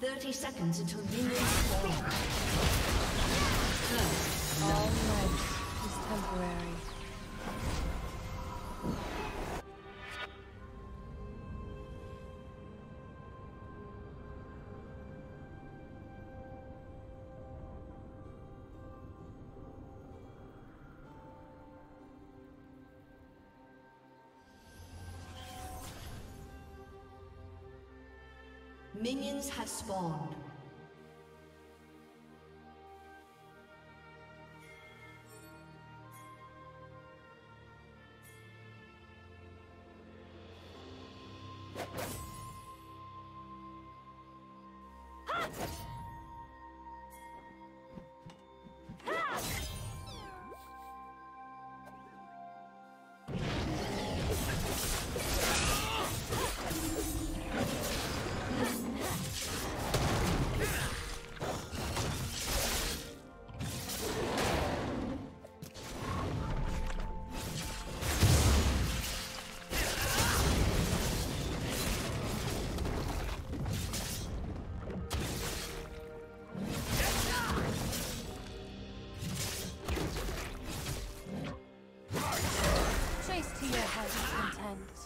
30 seconds until minions spawn. All night is temporary. Minions have spawned. Ha! And.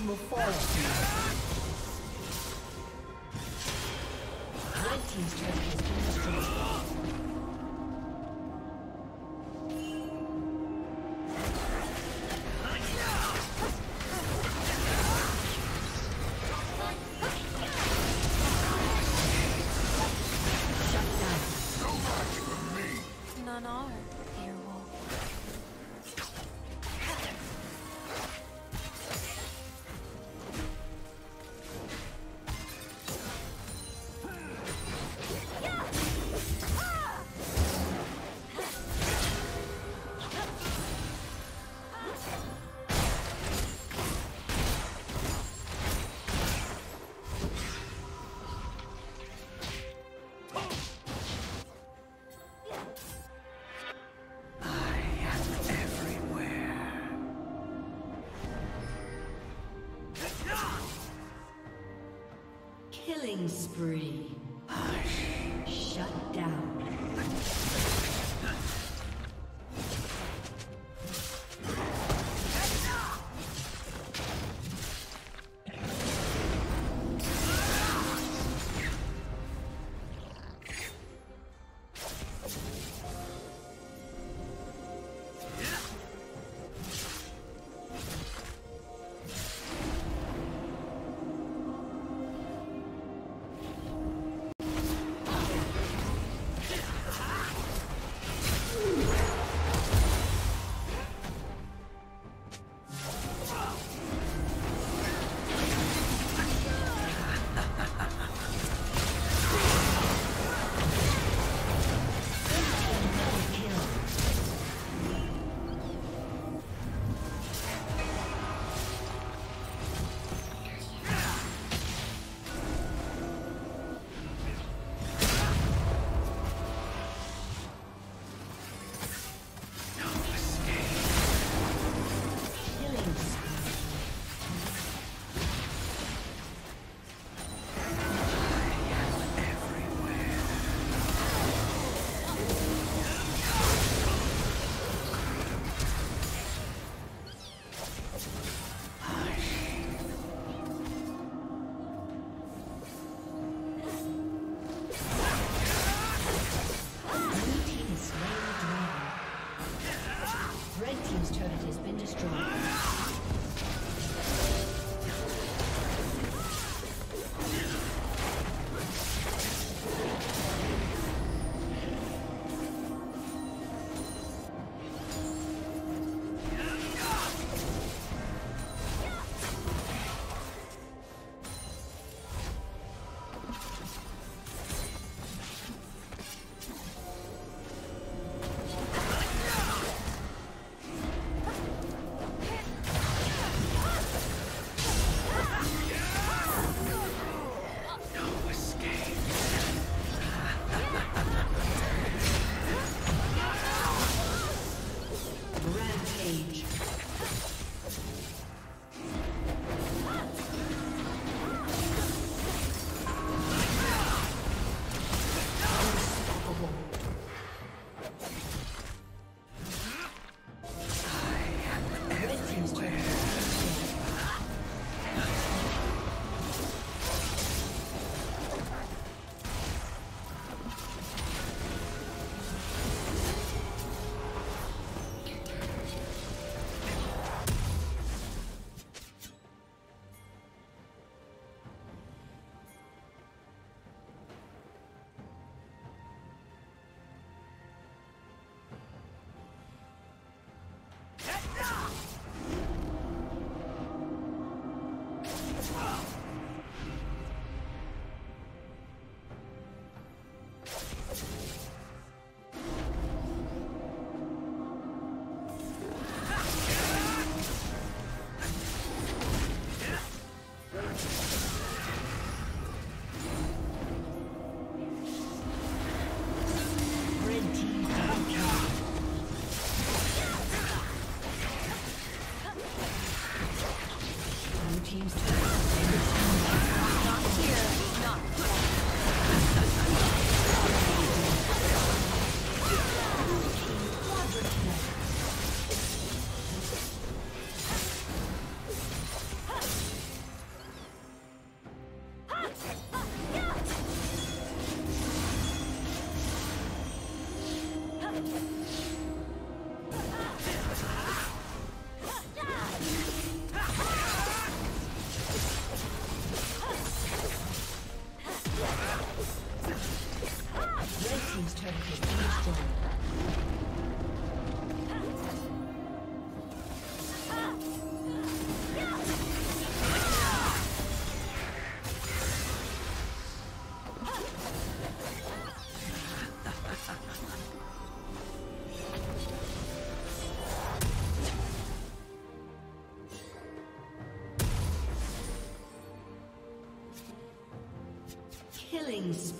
Team will fall soon. Rampage.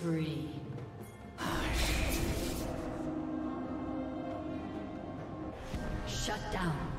Spree. Shut down.